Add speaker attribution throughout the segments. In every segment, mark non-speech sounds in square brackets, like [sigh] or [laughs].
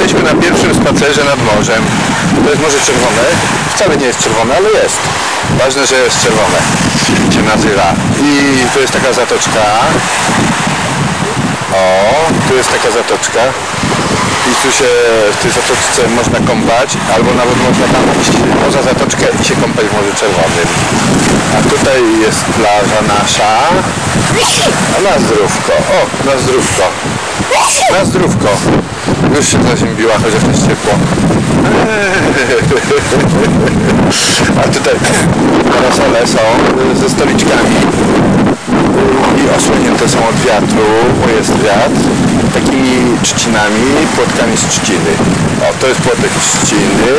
Speaker 1: Jesteśmy na pierwszym spacerze nad morzem. To jest Morze Czerwone. Wcale nie jest czerwone, ale jest. Ważne, że jest czerwone. Się nazywa. I tu jest taka zatoczka. O, tu jest taka zatoczka. I tu się w tej zatoczce można kąpać, albo nawet można tam iść poza zatoczkę i się kąpać w Morzu Czerwonym. A tutaj jest plaża nasza. A na zdrówko. O, na zdrówko. Na zdrówko. Już się zaziębiła, chociaż jest ciepło. A tutaj parasole są ze stoliczkami i osłonięte są od wiatru, bo jest wiatr, takimi trzcinami, płotkami z trzciny. O, to jest płotek z trzciny,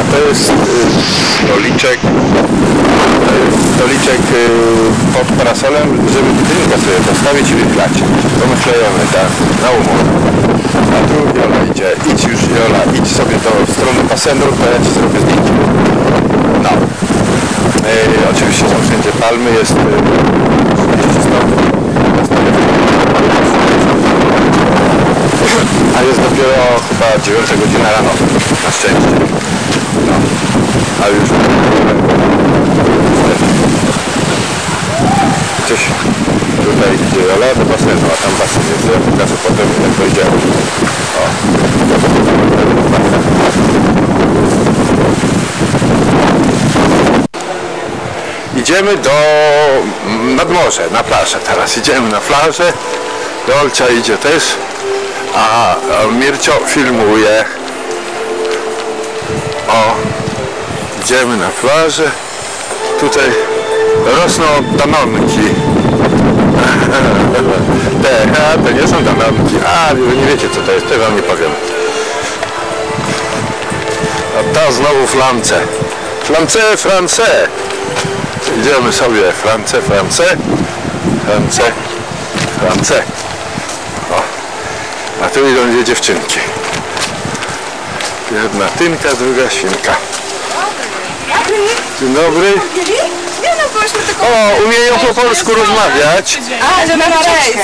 Speaker 1: a to jest y, stoliczek, to jest stoliczek y, pod parasolem, żeby dynka sobie postawić i wyklać. To tak, na umowę. A tu Jola idzie, idź już Jola, idź sobie do strony basenu, to ja ci zrobię zdjęcie. No. E, oczywiście są wszędzie palmy, jest 40 stopni. A jest dopiero chyba 9 godzina rano, na szczęście. No. A już coś tutaj idzie Jola do basenu, a tam basen jest, ja pokażę potem jak dojdziemy. Idziemy do nad na plażę teraz. Idziemy na plażę. Dolcia idzie też. A Mircio filmuje. O, idziemy na plażę. Tutaj rosną danonki. [laughs] Te, a, to nie są danonki. A, wy nie wiecie co to jest, to wam nie powiem. A ta znowu flance. Flance, France. Idziemy sobie France, France, France, France. O. A tu idą dwie dziewczynki. Jedna tynka, druga świnka. Dzień dobry.
Speaker 2: Nie no, byłyśmy tylko...
Speaker 1: O, umieją po polsku rozmawiać.
Speaker 2: A, że na rejs.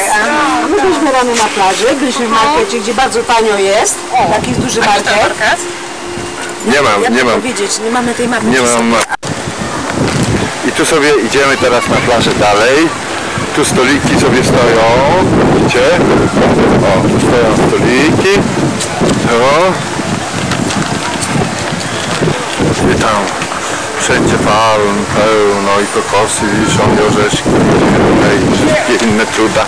Speaker 2: My byliśmy rano na plaży, byliśmy w markecie, gdzie bardzo tanio jest. Taki duży market.
Speaker 1: Nie mam, nie mam,
Speaker 2: powiedzieć, nie mamy tej mapy.
Speaker 1: nie mam. I tu sobie idziemy teraz na plażę dalej. Tu stoliki sobie stoją. Widzicie? O, tu stoją stoliki. O. I tam wszędzie palm pełno i kokosy wiszą i orzeszki i wszystkie inne cuda.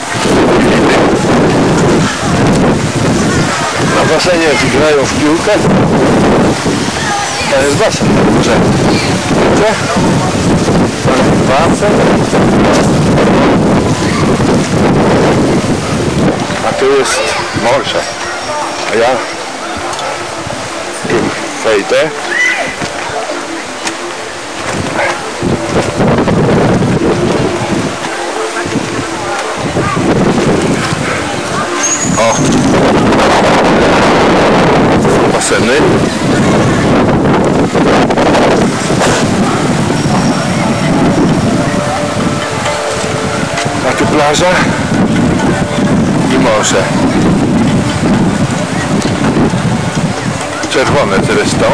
Speaker 1: Na basenie grają w piłkę. To jest basen. Że. Widzicie? Basen. A tu jest morze. A ja tu wejdę. Baseny. A tu plaża i morze. Czerwone zresztą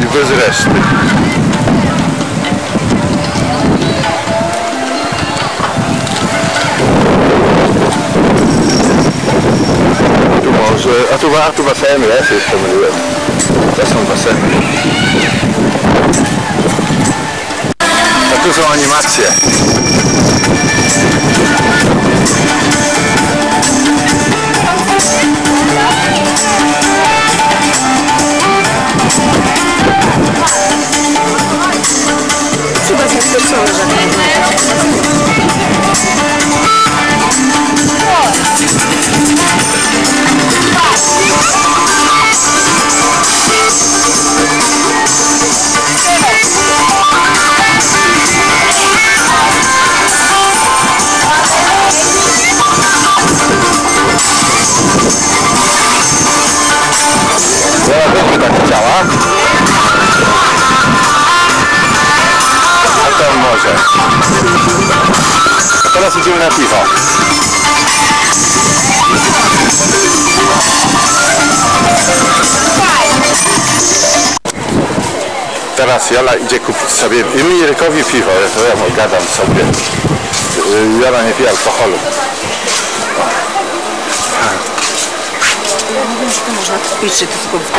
Speaker 1: i bez reszty. Tu morze, a tu, baseny, ja się jeszcze myliłem. To są baseny. A tu są animacje. teraz idziemy na piwo. Teraz Jola idzie kupić sobie i Mirkowi piwo, ja to ja gadam sobie. Y, Jola nie pije alkoholu.
Speaker 2: Można kupić, czy to tylko w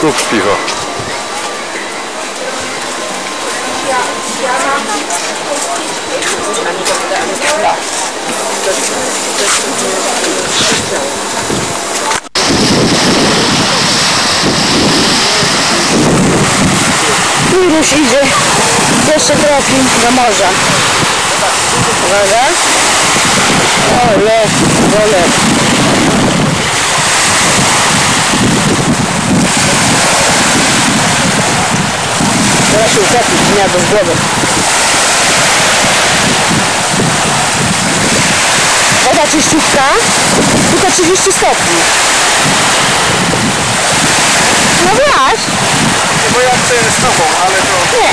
Speaker 1: Kup piwo.
Speaker 2: Miruś idzie jeszcze kroki do morza. Uwaga. O, lew, dole. Teraz utopi, dnia bez głowy. Woda czyściówka, tylko 30 stopni. No wiesz,
Speaker 1: Bo ja chcę z tobą, ale to...
Speaker 2: nie.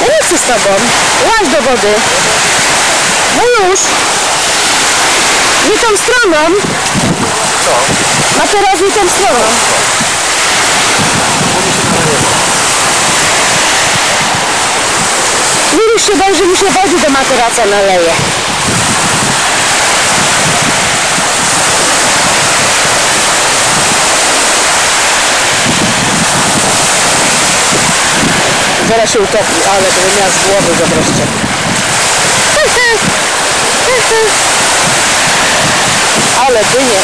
Speaker 2: Ja nie chcę z tobą. Łaź do wody. No już. Nie tą stroną.
Speaker 1: Co?
Speaker 2: A teraz nie tą stroną. Się boi, że mu się wody do materaca naleje. Zaraz się utopi, ale to miała z głowy go wreszcie. Ale dynie.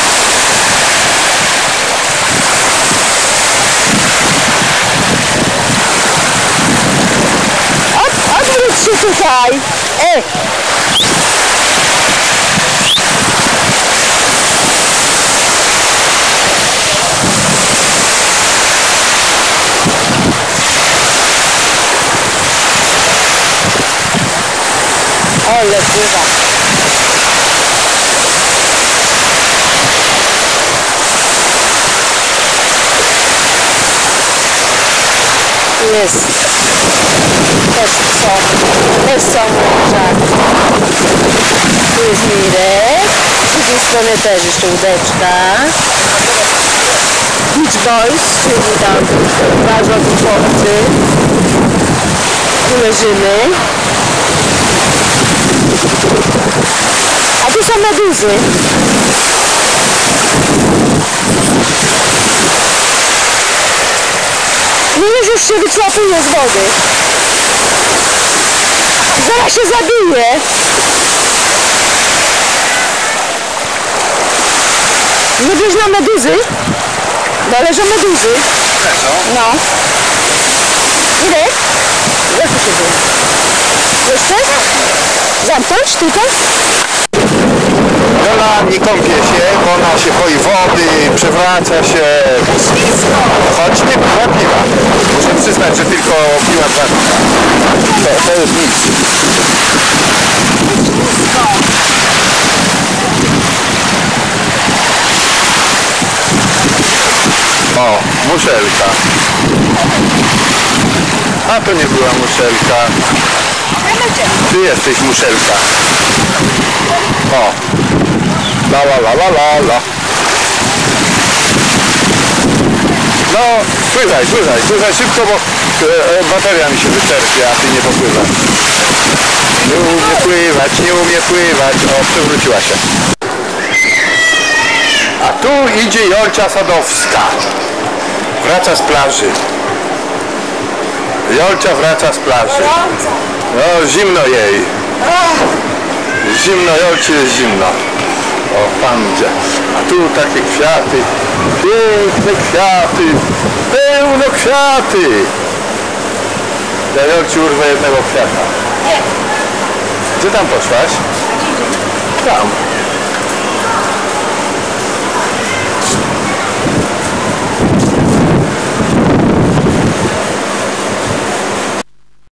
Speaker 2: Od, odwróć się tutaj! E! Ale pływa. Tu jest też są, żarty. Tu jest Mirek, z drugiej strony też jeszcze łódeczka. Beach Boys, czyli tam ważą chłopcy. Tu leżymy. A tu są meduzy. No już, już się wycofuje z wody. Zaraz się zabije. Nie wiesz na meduzy? Należą meduzy. No. Irek? Jak to się dzieje? Jeszcze? Zamknąć tutaj?
Speaker 1: Jola nie kąpie się, bo ona się boi wody, przewraca się. Choć nie piła piwa. Muszę przyznać, że tylko piła dwa piwa. To, to jest nic. O, muszelka. A to nie była muszelka. Ty jesteś muszelka. O. La la la la la la. No, pływaj, pływaj, pływaj szybko, bo e, e, bateria mi się wyczerpie, a ty nie popływasz. Nie umie pływać, nie umie pływać. O, przewróciła się. A tu idzie Jolcia Sadowska. Wraca z plaży. Jolcia wraca z plaży. No, zimno jej. Zimno, Jolci jest zimno. O, pandzie. A tu takie kwiaty. Piękne kwiaty. Pełno kwiaty. Ja Jolci urwę jednego kwiata. Gdzie tam poszłaś? Tam.